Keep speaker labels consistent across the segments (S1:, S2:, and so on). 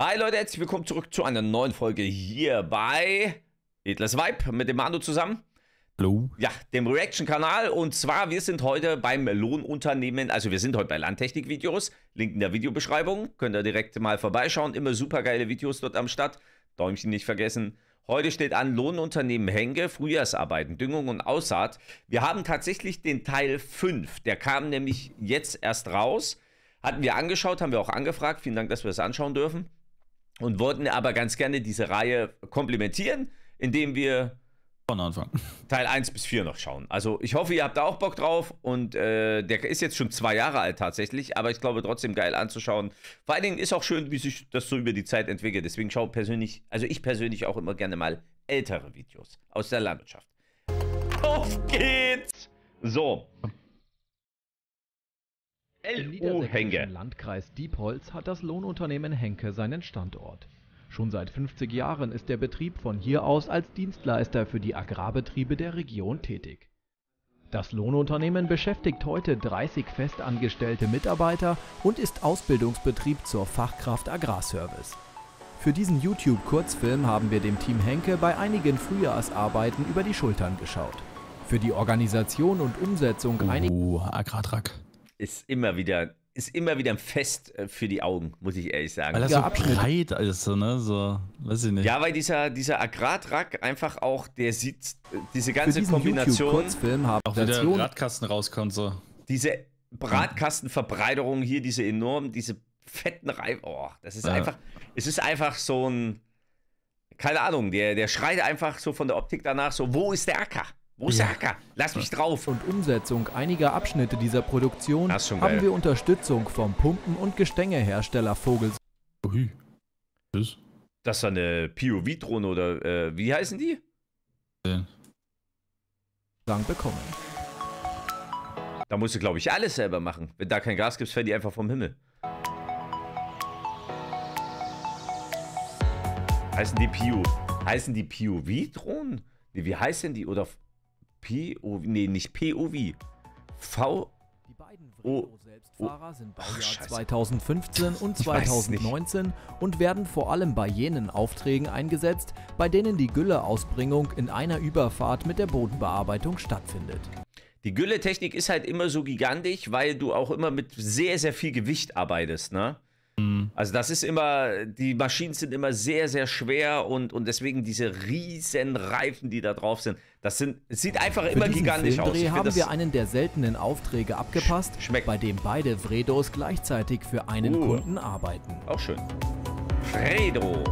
S1: Hi Leute, herzlich willkommen zurück zu einer neuen Folge hier bei Edles Vibe mit dem Manu zusammen.
S2: Hallo.
S1: Ja, dem Reaction-Kanal. Und zwar, wir sind heute beim Lohnunternehmen, also wir sind heute bei Landtechnik-Videos. Link in der Videobeschreibung. Könnt ihr direkt mal vorbeischauen. Immer super geile Videos dort am Start. Däumchen nicht vergessen. Heute steht an Lohnunternehmen Henke, Frühjahrsarbeiten, Düngung und Aussaat. Wir haben tatsächlich den Teil 5. Der kam nämlich jetzt erst raus. Hatten wir angeschaut, haben wir auch angefragt. Vielen Dank, dass wir das anschauen dürfen und wollten aber ganz gerne diese Reihe komplementieren, indem wir
S2: von Anfang.
S1: Teil 1 bis 4 noch schauen. Also ich hoffe, ihr habt da auch Bock drauf und äh, der ist jetzt schon zwei Jahre alt tatsächlich, aber ich glaube trotzdem geil anzuschauen. Vor allen Dingen ist auch schön, wie sich das so über die Zeit entwickelt. Deswegen schaue persönlich, also ich persönlich auch immer gerne mal ältere Videos aus der Landwirtschaft. Auf geht's! So.
S3: Im niedersächsischen Landkreis Diepholz hat das Lohnunternehmen Henke seinen Standort. Schon seit 50 Jahren ist der Betrieb von hier aus als Dienstleister für die Agrarbetriebe der Region tätig. Das Lohnunternehmen beschäftigt heute 30 festangestellte Mitarbeiter und ist Ausbildungsbetrieb zur Fachkraft Agrarservice. Für diesen YouTube-Kurzfilm haben wir dem Team Henke bei einigen Frühjahrsarbeiten über die Schultern geschaut. Für die Organisation und Umsetzung einiger
S2: Uh, Agrartrack.
S1: Ist immer wieder, ist immer wieder ein Fest äh, für die Augen, muss ich ehrlich sagen.
S2: Weil das so
S3: Abschnitt.
S2: breit ist, so, ne? So, weiß ich nicht.
S1: Ja, weil dieser, dieser Agrartrack einfach auch, der sieht äh, diese
S3: Für
S1: ganze
S3: diesen
S1: Kombination,
S3: YouTube-Kurzfilm haben
S2: auch wieder Radkasten rauskommt, so.
S1: diese Bratkastenverbreiterung hier, diese enormen, diese fetten Reifen, oh, das ist
S2: Ja.
S1: einfach, es ist einfach so ein, keine Ahnung, der, der schreit einfach so von der Optik danach so, wo ist der Acker?
S2: Ja.
S1: Acker? Lass mich drauf.
S3: und Umsetzung einiger Abschnitte dieser Produktion
S1: Das ist schon geil.
S3: haben wir Unterstützung vom Pumpen- und Gestängehersteller Vogelsang
S2: Ui. Tschüss.
S1: Das ist eine POV-Drohne oder äh, wie heißen die?
S3: bekommen.
S1: Da musst du, glaube ich, alles selber machen. Wenn da kein Gas gibt, fällt die einfach vom Himmel. Heißen die PO, heißen die POV-Drohnen? Nee, wie heißen die? Oder POV? Nee, nicht POV. V.
S3: Die beiden
S1: Oh.
S3: Vredo-Selbstfahrer sind Baujahr
S1: Scheiße.
S3: 2015 und
S1: Ich weiß es nicht.
S3: 2019 und werden vor allem bei jenen Aufträgen eingesetzt, bei denen die Gülleausbringung in einer Überfahrt mit der Bodenbearbeitung stattfindet.
S1: Die Gülletechnik ist halt immer so gigantisch, weil du auch immer mit sehr, sehr viel Gewicht arbeitest, ne?
S2: Mhm.
S1: Also das ist immer, die Maschinen sind immer sehr, sehr schwer und, und deswegen diese riesen Reifen, die da drauf sind, das sind, es sieht einfach
S3: Für
S1: immer
S3: diesen
S1: gigantisch aus.
S3: Filmdreh
S1: Ich find
S3: haben wir einen der seltenen Aufträge abgepasst,
S1: schmeckt.
S3: bei dem beide Vredos gleichzeitig für einen
S1: Uh.
S3: Kunden arbeiten.
S1: Auch schön. Fredo.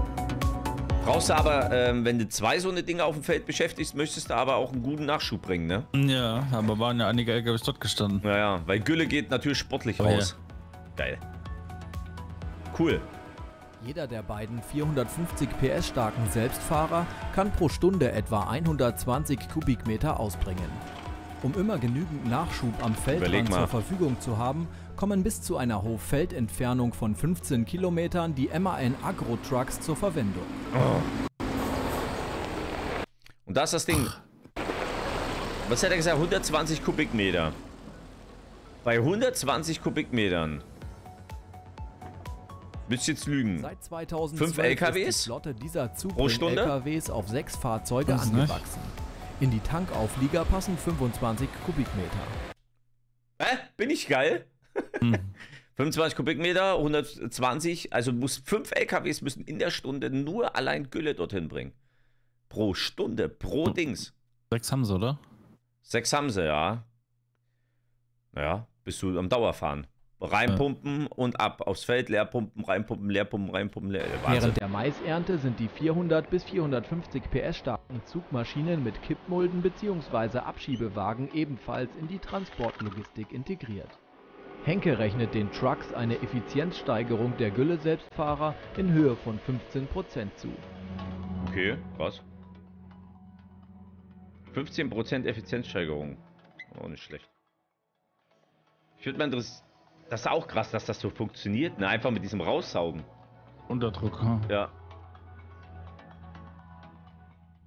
S1: Brauchst du aber, ähm, wenn du zwei so eine Dinge auf dem Feld beschäftigst, möchtest du aber auch einen guten Nachschub bringen, ne?
S2: Ja, aber waren ja einige LKWs dort gestanden.
S1: Naja, weil Gülle geht natürlich sportlich
S2: Oh,
S1: raus. Geil. Cool.
S3: Jeder der beiden 450 PS starken Selbstfahrer kann pro Stunde etwa 120 Kubikmeter ausbringen. Um immer genügend Nachschub am Feldrand zur Verfügung zu haben, kommen bis zu einer Hochfeldentfernung von 15 Kilometern die MAN Agro Trucks zur Verwendung.
S1: Und da ist das Ding. Was hat er gesagt? 120 Kubikmeter. Bei 120 Kubikmetern. Willst du jetzt lügen?
S3: Seit 2012
S1: Fünf LKWs?
S3: Flotte dieser
S1: Pro Stunde?
S3: Zubring-LKWs auf sechs Fahrzeuge
S2: Das nicht.
S3: angewachsen. In die Tankauflieger passen 25 Kubikmeter.
S1: Hä? Bin ich geil?
S2: Hm.
S1: 25 Kubikmeter, 120, also muss fünf LKWs müssen in der Stunde nur allein Gülle dorthin bringen. Pro Stunde, pro Dings.
S2: Sechs haben sie, oder?
S1: Sechs haben sie, ja. Ja, bist du am Dauerfahren. Reinpumpen und ab. Aufs Feld, leerpumpen, reinpumpen, leerpumpen, reinpumpen, leer. Wahnsinn.
S3: Während der Maisernte sind die 400 bis 450 PS starken Zugmaschinen mit Kippmulden bzw. Abschiebewagen ebenfalls in die Transportlogistik integriert. Henke rechnet den Trucks eine Effizienzsteigerung der Gülle-Selbstfahrer in Höhe von 15% zu.
S1: Okay, krass. 15% Effizienzsteigerung. Auch nicht schlecht. Ich würde mal interessieren. Das ist auch krass, dass das so funktioniert, ne? Einfach mit diesem Raussaugen.
S2: Unterdruck, hm.
S1: Ja.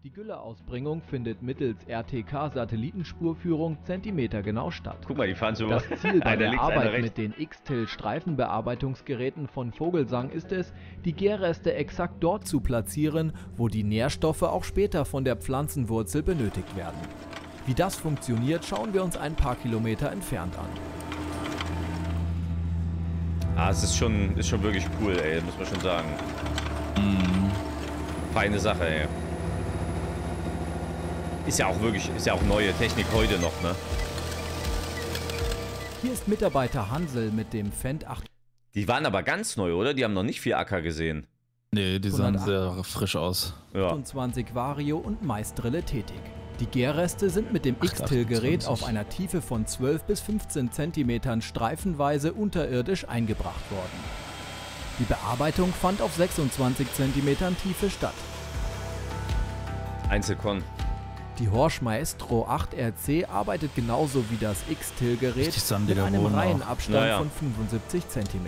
S3: Die Gülleausbringung findet mittels RTK-Satellitenspurführung zentimetergenau statt.
S1: Guck mal, die fahren so.
S3: Das Ziel bei der Arbeit mit den X-Till-Streifenbearbeitungsgeräten von Vogelsang ist es, die Gärreste exakt dort zu platzieren, wo die Nährstoffe auch später von der Pflanzenwurzel benötigt werden. Wie das funktioniert, schauen wir uns ein paar Kilometer entfernt an.
S1: Ah, es ist schon, ist schon wirklich cool, ey, muss man schon sagen. Mm. Feine Sache, ey. Ist ja auch wirklich, ist ja auch neue Technik heute noch, ne?
S3: Hier ist Mitarbeiter Hansel mit dem Fendt 8.
S1: Die waren aber ganz neu, oder? Die haben noch nicht viel Acker gesehen.
S2: Nee, die sahen sehr frisch aus.
S3: Ja. 28 Vario und Maisdrille tätig. Die Gärreste sind mit dem X-Till-Gerät auf einer Tiefe von 12 bis 15 cm streifenweise unterirdisch eingebracht worden. Die Bearbeitung fand auf 26 cm Tiefe statt.
S1: Einzelkon.
S3: Die Horsch Maestro 8RC arbeitet genauso wie das X-Till-Gerät mit einem Reihenabstand naja. von 75 cm.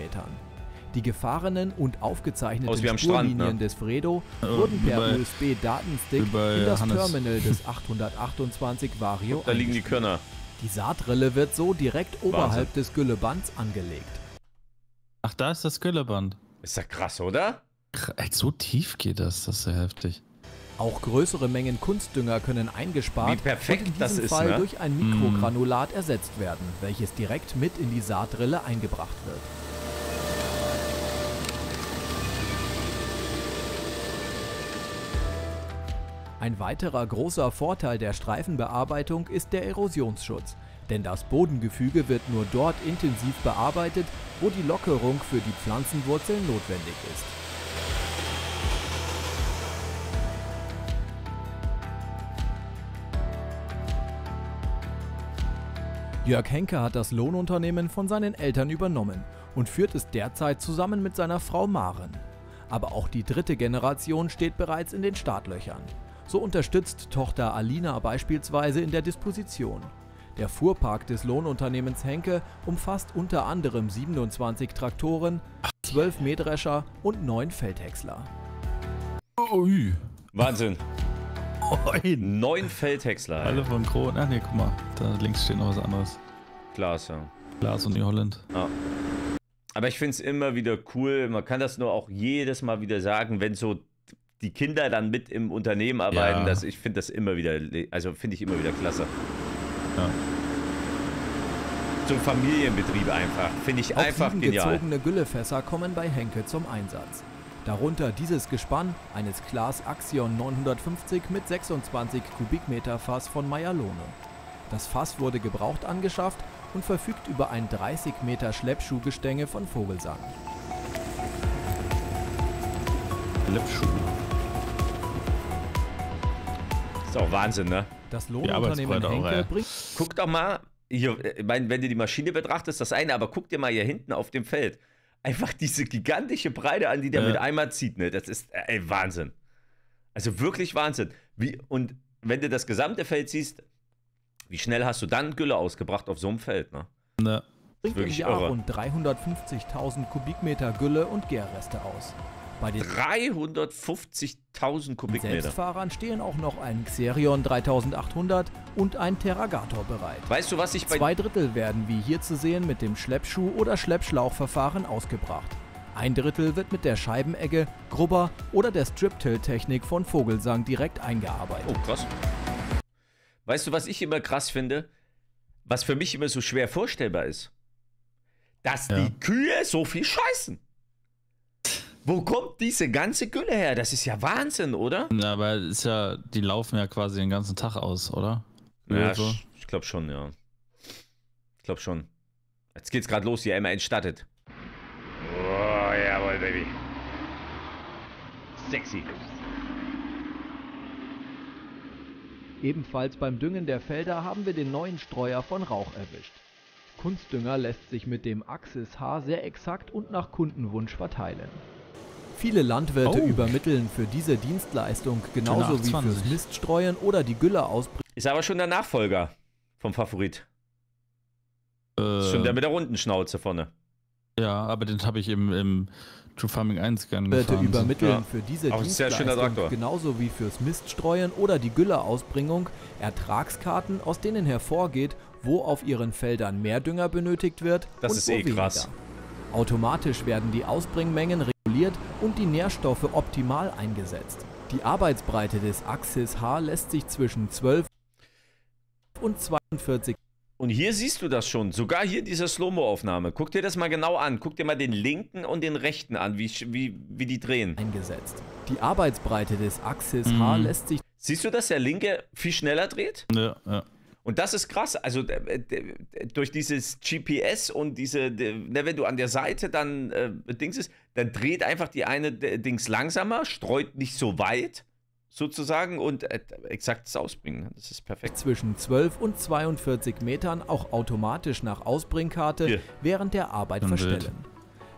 S3: Die gefahrenen und aufgezeichneten Spurlinien Strand, ne? des Fredo ja, wurden per USB-Datenstick in das Hannes. Terminal des 828 Vario
S1: Da liegen die Körner.
S3: Die Saatrille wird so direkt Wahnsinn. oberhalb des Güllebands angelegt.
S2: Ach, da ist das Gülleband.
S1: Ist ja krass, oder?
S2: So tief geht das, das ist ja heftig.
S3: Auch größere Mengen Kunstdünger können eingespart
S1: Wie perfekt
S3: und in
S1: diesem
S3: das ist, Fall ne? durch ein Mikrogranulat mm. ersetzt werden, welches direkt mit in die Saatrille eingebracht wird. Ein weiterer großer Vorteil der Streifenbearbeitung ist der Erosionsschutz, denn das Bodengefüge wird nur dort intensiv bearbeitet, wo die Lockerung für die Pflanzenwurzeln notwendig ist. Jörg Henke hat das Lohnunternehmen von seinen Eltern übernommen und führt es derzeit zusammen mit seiner Frau Maren. Aber auch die dritte Generation steht bereits in den Startlöchern. So unterstützt Tochter Alina beispielsweise in der Disposition. Der Fuhrpark des Lohnunternehmens Henke umfasst unter anderem 27 Traktoren, 12 Mähdrescher und 9 Feldhäcksler.
S1: Ui. Wahnsinn. Neun. Neun Feldhäcksler.
S2: Alle von Kron. Ach nee, guck mal. Da links steht noch was anderes.
S1: Glas, ja.
S2: Glas und New Holland. Ja.
S1: Aber ich finde es immer wieder cool. Man kann das nur auch jedes Mal wieder sagen, wenn so die Kinder dann mit im Unternehmen arbeiten. Ja. Das, ich finde das immer wieder, also finde ich immer wieder klasse. Ja. So ein Familienbetrieb einfach. Finde ich auch einfach genial.
S3: gezogene Güllefässer kommen bei Henke zum Einsatz. Darunter dieses Gespann eines Klaas Axion 950 mit 26 Kubikmeter Fass von Meyer-Lohne. Das Fass wurde gebraucht angeschafft und verfügt über ein 30 Meter Schleppschuhgestänge von Vogelsang.
S1: Schleppschuh. Ist auch Wahnsinn, ne?
S3: Das Lohnunternehmen Henke
S1: auch, bringt... Guck doch mal, hier, ich meine, wenn du die Maschine betrachtest, das eine, aber guck dir mal hier hinten auf dem Feld einfach diese gigantische Breite an, die der äh. mit einmal zieht, ne? Das ist ey, Wahnsinn. Also wirklich Wahnsinn. Wie, und wenn du das gesamte Feld siehst, wie schnell hast du dann Gülle ausgebracht auf so einem Feld, ne?
S3: Ne. Bringt im Jahr irre. rund 350.000 Kubikmeter Gülle und Gärreste aus.
S1: Bei den 350.000 Kubikmeter.
S3: Selbstfahrern stehen auch noch ein Xerion 3800 und ein Terragator bereit.
S1: Weißt du, was ich bei...
S3: Zwei Drittel werden wie hier zu sehen mit dem Schleppschuh- oder Schleppschlauchverfahren ausgebracht. Ein Drittel wird mit der Scheibenegge, Grubber oder der Strip-Till-Technik von Vogelsang direkt eingearbeitet.
S1: Oh, krass. Weißt du, was ich immer krass finde? Was für mich immer so schwer vorstellbar ist? Dass ja. die Kühe so viel scheißen. Wo kommt diese ganze Gülle her? Das ist ja Wahnsinn, oder?
S2: Ja, aber ist ja, die laufen ja quasi den ganzen Tag aus, oder?
S1: Ja, so. ich, ich glaube schon, ja. Ich glaube schon. Jetzt geht's gerade los, hier einmal entstattet. Oh, jawohl, Baby. Sexy.
S3: Ebenfalls beim Düngen der Felder haben wir den neuen Streuer von Rauch erwischt. Kunstdünger lässt sich mit dem Axis H sehr exakt und nach Kundenwunsch verteilen. Viele Landwirte oh. übermitteln für diese Dienstleistung genauso wie fürs Miststreuen oder die Gülle ausbringen.
S1: Ist aber schon der Nachfolger vom Favorit. Äh, ist schon der mit der runden Schnauze vorne.
S2: Ja, aber den habe ich im, im True Farming 1 gern
S3: gefahren. übermitteln ja. für diese
S1: Auch
S3: Dienstleistung genauso wie fürs Miststreuen oder die Gülleausbringung Ertragskarten, aus denen hervorgeht, wo auf ihren Feldern mehr Dünger benötigt wird
S1: das und ist wo eh weniger. krass.
S3: Automatisch werden die Ausbringmengen reguliert und die Nährstoffe optimal eingesetzt. Die Arbeitsbreite des Axis H lässt sich zwischen 12 und 42
S1: und hier siehst du das schon, sogar hier diese Slow-Mo-Aufnahme. Guck dir das mal genau an. Guck dir mal den linken und den rechten an, wie, wie, wie die drehen.
S3: Eingesetzt. Die Arbeitsbreite des Axis mhm. H lässt sich...
S1: Siehst du, dass der linke viel schneller dreht?
S2: Ja, ja.
S1: Und das ist krass. Also durch dieses GPS und diese, ne, wenn du an der Seite dann äh, Dings ist, dann dreht einfach die eine Dings langsamer, streut nicht so weit sozusagen und äh, exaktes Ausbringen. Das ist perfekt.
S3: Zwischen 12 und 42 Metern auch automatisch nach Ausbringkarte Hier. während der Arbeit und verstellen. Wild.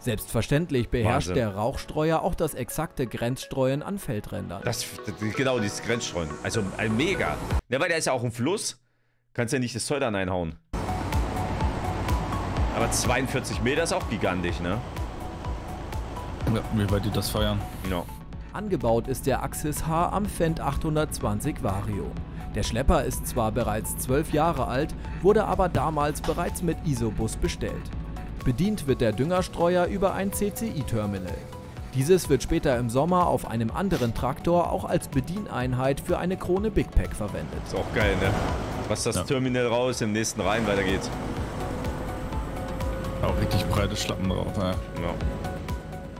S3: Selbstverständlich beherrscht Wahnsinn. der Rauchstreuer auch das exakte Grenzstreuen an Feldrändern.
S1: Das, genau, dieses Grenzstreuen. Also ein mega. Ja, weil der ist ja auch ein Fluss. Kannst ja nicht das Zeug dann einhauen. Aber 42 Meter ist auch gigantisch, ne?
S2: Ja, wie weit die das feiern.
S1: Ja.
S3: Angebaut ist der Axis H am Fendt 820 Vario. Der Schlepper ist zwar bereits 12 Jahre alt, wurde aber damals bereits mit Isobus bestellt. Bedient wird der Düngerstreuer über ein CCI-Terminal. Dieses wird später im Sommer auf einem anderen Traktor auch als Bedieneinheit für eine Krone Big Pack verwendet.
S1: Ist auch geil, ne? Was das ja. Terminal raus, im nächsten rein, weiter geht's.
S2: Auch richtig breite Schlappen drauf, ja. ja.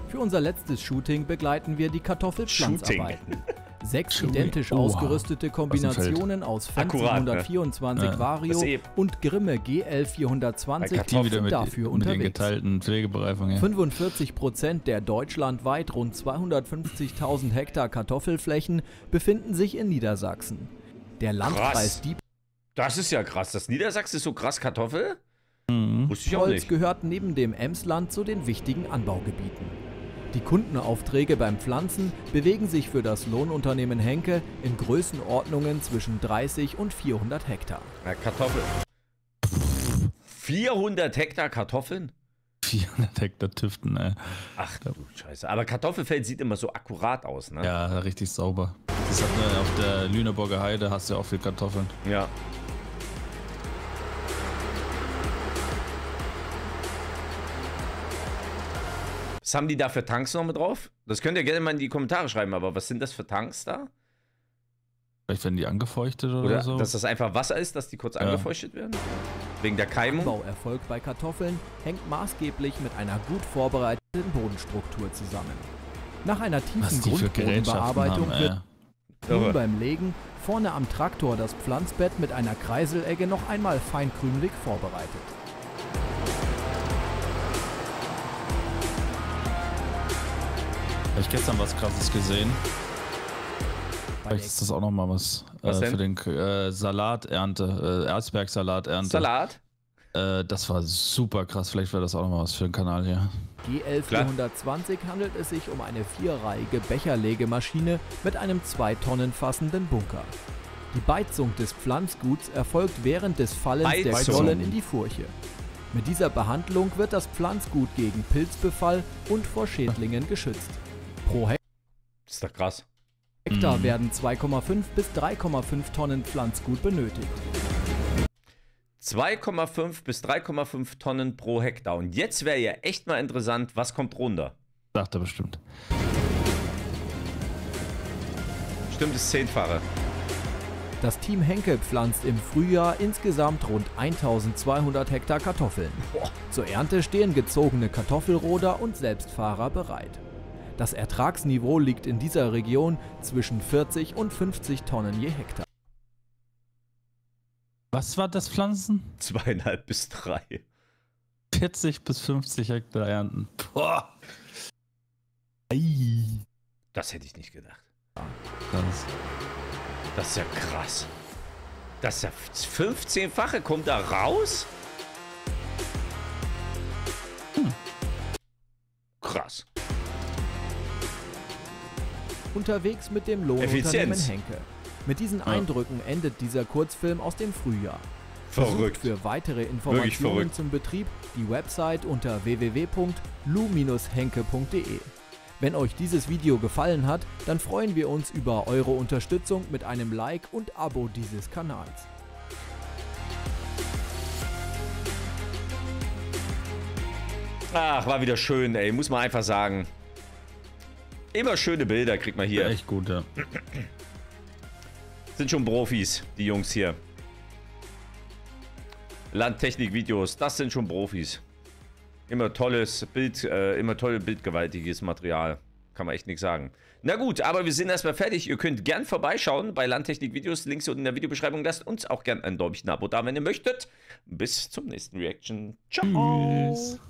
S3: Für unser letztes Shooting begleiten wir die Kartoffelpflanzarbeiten. Sechs identisch Oha. ausgerüstete Kombinationen aus Fendt 724 ne? Vario ja. und Grimme GL 420
S2: sind dafür mit unterwegs. Den geteilten Pflegebereifung, ja.
S3: 45% der deutschlandweit rund 250.000 Hektar Kartoffelflächen befinden sich in Niedersachsen. Der Landkreis Diep
S1: das ist ja krass. Das Niedersachsen ist so krass Kartoffel?
S3: Mhm. Wusste ich auch Holz nicht. gehört neben dem Emsland zu den wichtigen Anbaugebieten. Die Kundenaufträge beim Pflanzen bewegen sich für das Lohnunternehmen Henke in Größenordnungen zwischen 30 und 400 Hektar.
S1: Ja, Kartoffel. 400 Hektar Kartoffeln?
S2: 400 Hektar Tüften, ey.
S1: Ach du Scheiße. Aber Kartoffelfeld sieht immer so akkurat aus, ne?
S2: Ja, richtig sauber. Das hat, äh, auf der Lüneburger Heide hast du ja auch viel Kartoffeln.
S1: Ja. Was haben die da für Tanks noch mit drauf? Das könnt ihr gerne mal in die Kommentare schreiben, aber was sind das für Tanks da?
S2: Vielleicht werden die angefeuchtet oder, oder so?
S1: Dass das einfach Wasser ist, dass die kurz ja. angefeuchtet werden? Wegen der Keimung?
S3: Bauerfolg bei Kartoffeln hängt maßgeblich mit einer gut vorbereiteten Bodenstruktur zusammen. Nach einer tiefen Grundbodenbearbeitung haben, wird nun beim Legen vorne am Traktor das Pflanzbett mit einer Kreiselegge noch einmal feinkrümelig vorbereitet.
S2: Ich gestern was krasses gesehen. Vielleicht ist das auch nochmal was, was äh, für den äh, Salaternte, äh, Erzbergsalaternte.
S1: Salat?
S3: Äh,
S2: das war super krass. Vielleicht wäre das auch nochmal was für den Kanal hier.
S3: GL 420 handelt es sich um eine vierreihige Becherlegemaschine mit einem 2 Tonnen fassenden Bunker. Die Beizung des Pflanzguts erfolgt während des Fallens Beizung. der Stollen in die Furche. Mit dieser Behandlung wird das Pflanzgut gegen Pilzbefall und vor Schädlingen geschützt. Pro Hektar.
S1: Das ist doch krass.
S3: Hektar mhm. werden 2,5 bis 3,5 Tonnen Pflanzgut benötigt.
S1: 2,5 bis 3,5 Tonnen pro Hektar. Und jetzt wäre ja echt mal interessant, was kommt runter?
S2: Sagt er bestimmt.
S1: Stimmt, ist zehnfache.
S3: Das Team Henkel pflanzt im Frühjahr insgesamt rund 1200 Hektar Kartoffeln. Zur Ernte stehen gezogene Kartoffelroder und Selbstfahrer bereit. Das Ertragsniveau liegt in dieser Region zwischen 40 und 50 Tonnen je Hektar.
S2: Was war das Pflanzen?
S1: Zweieinhalb bis drei.
S2: 40 bis 50 Hektar ernten. Boah.
S1: Ei. Das hätte ich nicht gedacht. Das, das ist ja krass. Das ist ja 15-fache kommt da raus? Hm. Krass
S3: unterwegs mit dem Lohnunternehmen Henke. Mit diesen ja. Eindrücken endet dieser Kurzfilm aus dem Frühjahr. Verrückt. Für weitere Informationen zum Betrieb die Website unter www.lu-henke.de. Wenn euch dieses Video gefallen hat, dann freuen wir uns über eure Unterstützung mit einem Like und Abo dieses Kanals.
S1: Ach, war wieder schön, ey, muss man einfach sagen. Immer schöne Bilder kriegt man hier.
S2: Echt gut, ja.
S1: Sind schon Profis, die Jungs hier. Landtechnik-Videos, das sind schon Profis. Immer tolles Bild, äh, immer toll bildgewaltiges Material. Kann man echt nichts sagen. Na gut, aber wir sind erstmal fertig. Ihr könnt gern vorbeischauen bei Landtechnik-Videos. Links unten in der Videobeschreibung. Lasst uns auch gern ein Däumchen Abo da, wenn ihr möchtet. Bis zum nächsten Reaction. Ciao. Tschüss.